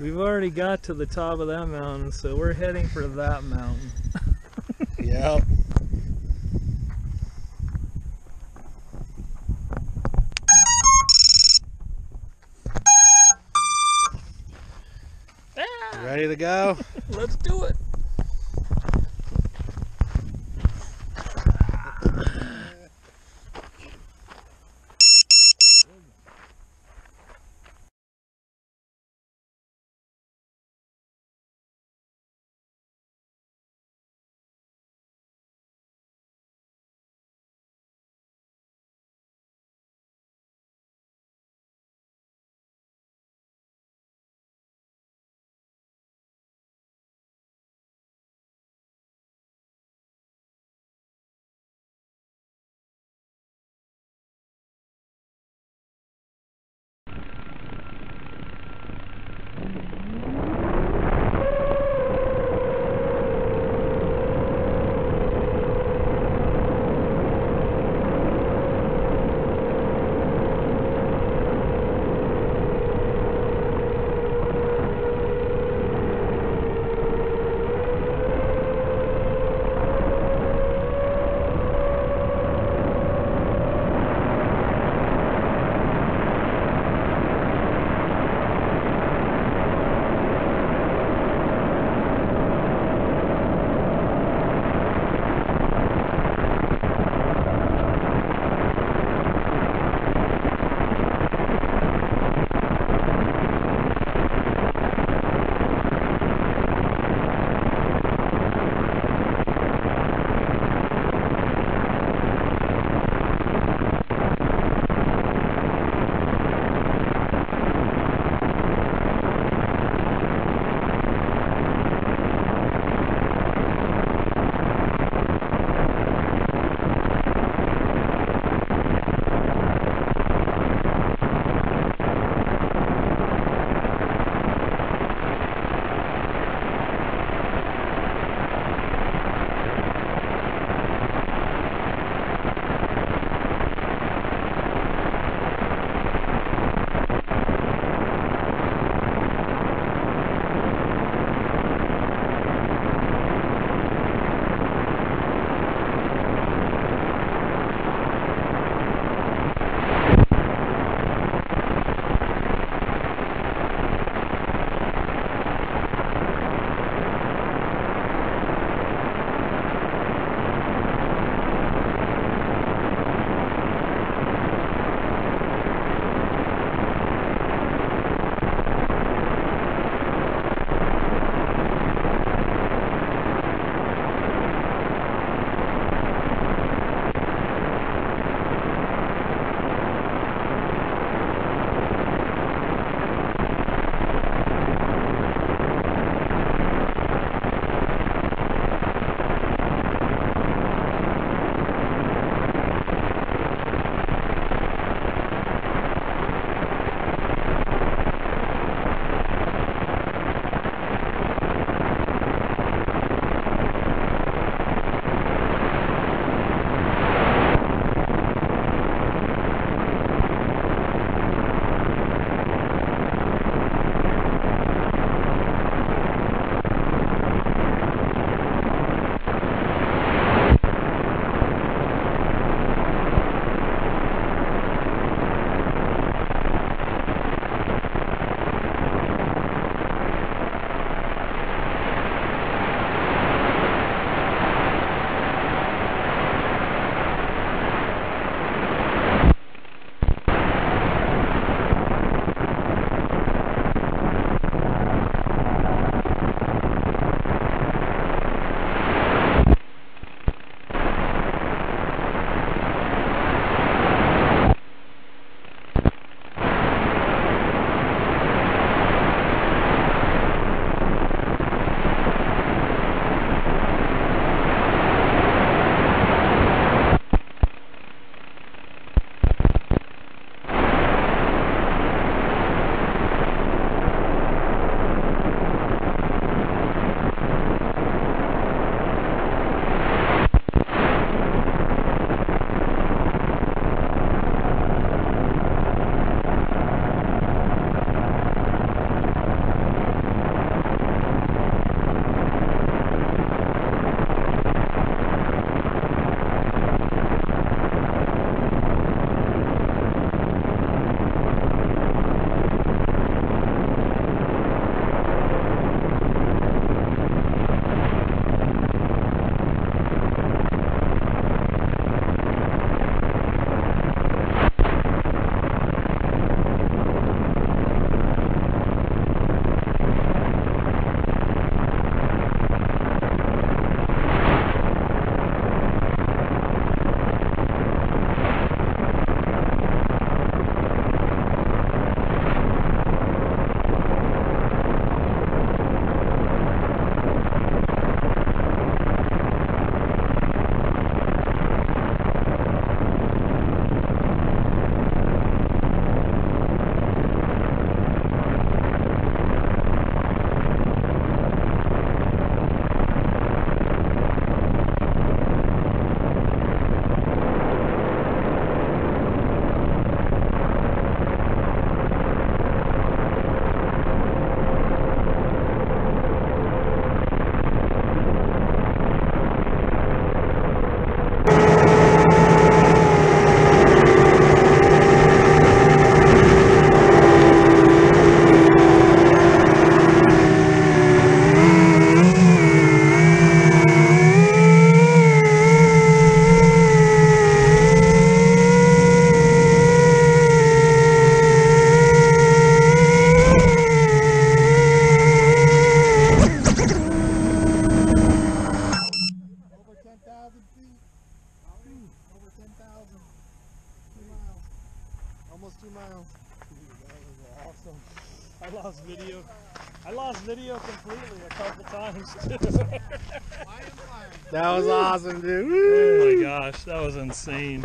We've already got to the top of that mountain, so we're heading for that mountain. Yep. Ah! Ready to go? Let's do it. 10,000. Two miles. Almost two miles. That was awesome. I lost video. I lost video completely a couple times too. That was awesome, dude. oh my gosh, that was insane.